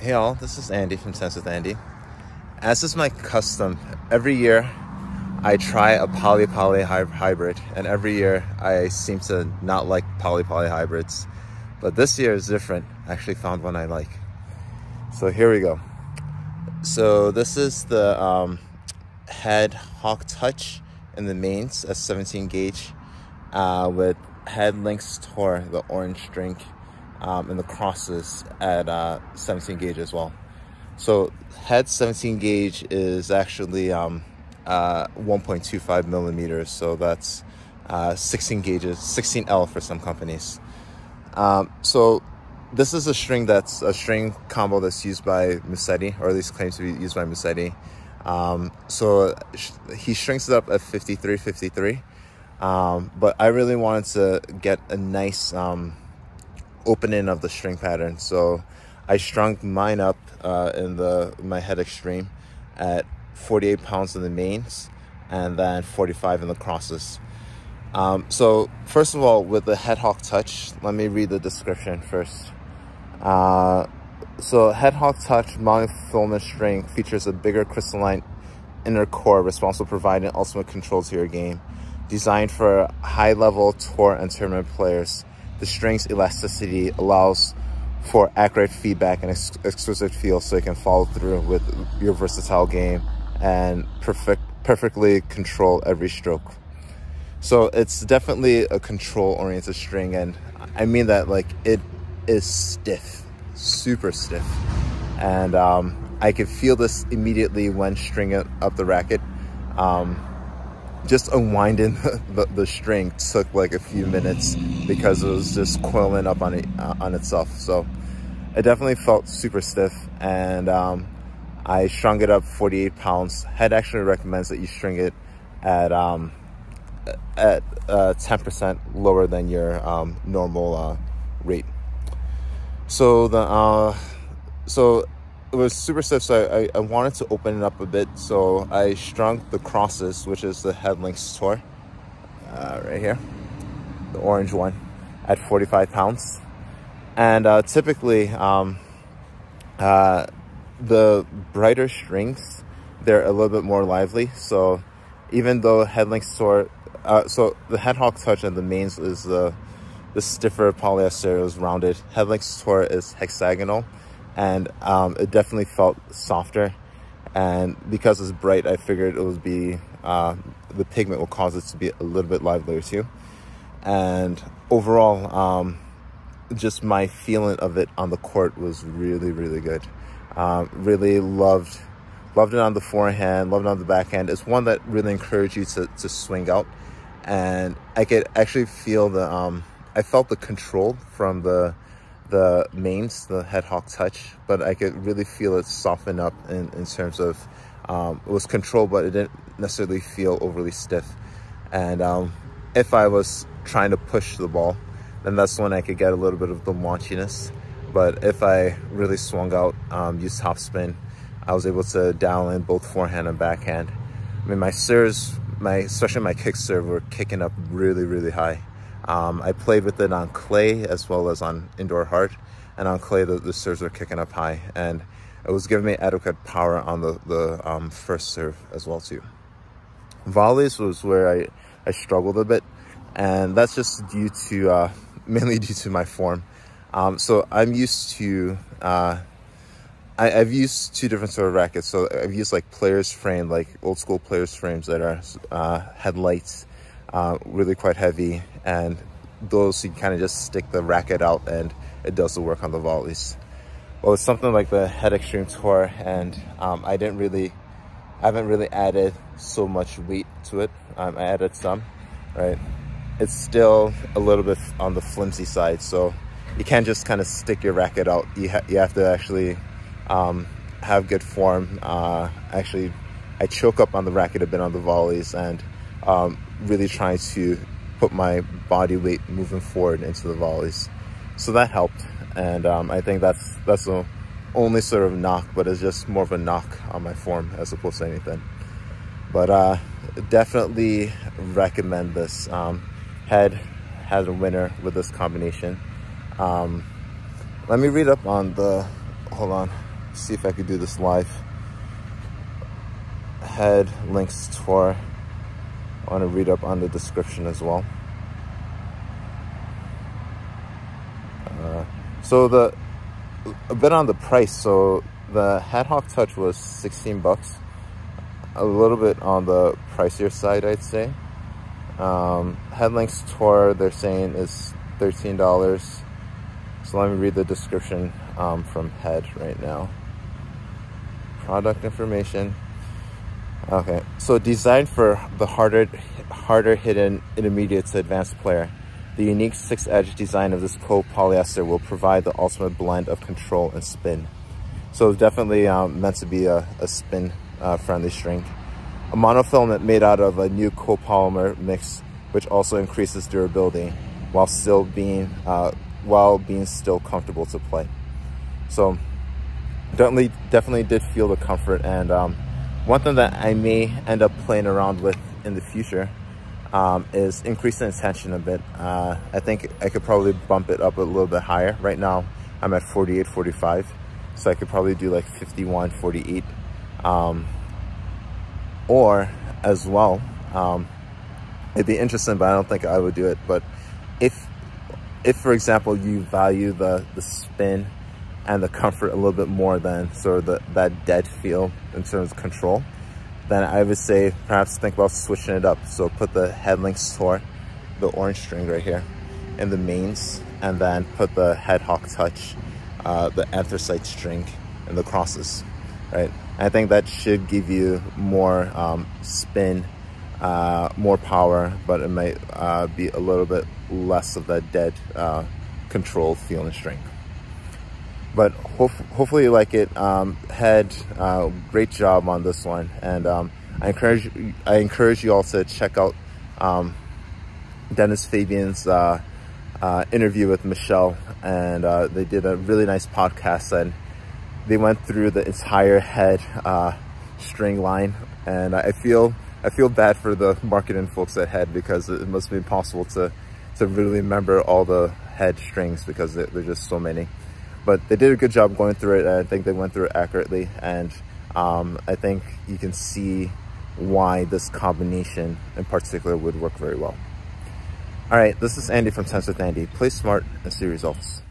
Hey all, this is Andy from Tennis with Andy. As is my custom, every year I try a poly poly hybrid, and every year I seem to not like poly poly hybrids. But this year is different. I actually found one I like. So here we go. So this is the um, head Hawk Touch in the mains, a 17 gauge, uh, with head Lynx Tour, the orange drink um, and the crosses at uh, 17 gauge as well. So head 17 gauge is actually um, uh, 1.25 millimeters. So that's uh, 16 gauges, 16L for some companies. Um, so this is a string that's a string combo that's used by Musetti, or at least claims to be used by Musetti. Um, so he shrinks it up at 53, 53. Um, but I really wanted to get a nice um, opening of the string pattern. So I strung mine up uh, in the my head extreme at 48 pounds in the mains and then 45 in the crosses. Um, so first of all, with the head hawk touch, let me read the description first. Uh, so head hawk touch monofilament string features a bigger crystalline inner core responsible for providing ultimate control to your game. Designed for high-level tour and tournament players, the string's elasticity allows for accurate feedback and ex exquisite feel so you can follow through with your versatile game and perfect, perfectly control every stroke. So it's definitely a control oriented string and I mean that like it is stiff, super stiff. And um, I could feel this immediately when stringing up the racket. Um, just unwinding the, the, string took like a few minutes because it was just coiling up on it uh, on itself. So it definitely felt super stiff and um, I strung it up 48 pounds. Head actually recommends that you string it at um, at 10% uh, lower than your um, normal uh, rate. So the uh, so it was super stiff, so I, I, wanted to open it up a bit. So I strung the crosses, which is the Head Lynx tour, uh, right here, the orange one, at 45 pounds. And uh, typically, um, uh, the brighter strings, they're a little bit more lively. So even though Head Lynx tour, uh, so the Head Hawk touch and the mains is the the stiffer polyester is rounded. Head Lynx tour is hexagonal and um, it definitely felt softer. And because it's bright, I figured it would be, uh, the pigment will cause it to be a little bit livelier too. And overall, um, just my feeling of it on the court was really, really good. Um, really loved, loved it on the forehand, loved it on the backhand. It's one that really encouraged you to, to swing out. And I could actually feel the, um, I felt the control from the, the mains, the head hawk touch, but I could really feel it soften up in, in terms of um, it was controlled, but it didn't necessarily feel overly stiff. And um, if I was trying to push the ball, then that's when I could get a little bit of the launchiness. But if I really swung out, um, used topspin, I was able to dial in both forehand and backhand. I mean, my serves, my especially my kick serve, were kicking up really, really high. Um, I played with it on clay as well as on indoor hard. And on clay, the, the serves were kicking up high. And it was giving me adequate power on the, the um, first serve as well too. Volleys was where I, I struggled a bit. And that's just due to, uh, mainly due to my form. Um, so I'm used to, uh, I, have used two different sort of rackets. So I've used like players frame, like old school players frames that are uh, headlights uh, really quite heavy and those you kind of just stick the racket out and it does the work on the volleys. Well, it's something like the Head Extreme Tour and um, I didn't really, I haven't really added so much weight to it. Um, I added some, right? It's still a little bit on the flimsy side, so you can't just kind of stick your racket out. You, ha you have to actually um, have good form. Uh, actually, I choke up on the racket a bit on the volleys and um, really trying to put my body weight moving forward into the volleys. So that helped. And um, I think that's, that's the only sort of knock, but it's just more of a knock on my form as opposed to anything. But uh, definitely recommend this. Um, Head had a winner with this combination. Um, let me read up on the, hold on. see if I could do this live. Head Lynx tour. I want to read up on the description as well. Uh, so the a bit on the price. So the Head Hawk Touch was 16 bucks. A little bit on the pricier side, I'd say. Um, Head Lynx Tour, they're saying is $13. So let me read the description um, from Head right now. Product information. Okay, so designed for the harder, harder hidden intermediate to advanced player. The unique six-edge design of this co-polyester will provide the ultimate blend of control and spin. So definitely um, meant to be a, a spin-friendly uh, string. A monofilament made out of a new copolymer mix, which also increases durability while still being uh, while being still comfortable to play. So definitely, definitely did feel the comfort. And um, one thing that I may end up playing around with in the future um, is increasing the tension a bit. Uh, I think I could probably bump it up a little bit higher. Right now, I'm at 48, 45. So I could probably do like 51, 48. Um, or as well, um, it'd be interesting, but I don't think I would do it. But if, if for example, you value the, the spin and the comfort a little bit more than sort of the, that dead feel in terms of control, then I would say perhaps think about switching it up. So put the Head Lynx Tour, the orange string right here, in the mains, and then put the Head Hawk Touch, uh, the anthracite string in the crosses, right? I think that should give you more um, spin, uh, more power, but it might uh, be a little bit less of that dead uh, control feel and string but ho hopefully you like it. Um, had uh, great job on this one, and um, I encourage I encourage you all to check out um, Dennis Fabian's uh, uh, interview with Michelle, and uh, they did a really nice podcast, and they went through the entire head uh, string line, and I feel I feel bad for the marketing folks at Head because it must be impossible to to really remember all the head strings because there's just so many but they did a good job going through it. I think they went through it accurately. And um, I think you can see why this combination in particular would work very well. All right, this is Andy from Tennis with Andy. Play smart and see results.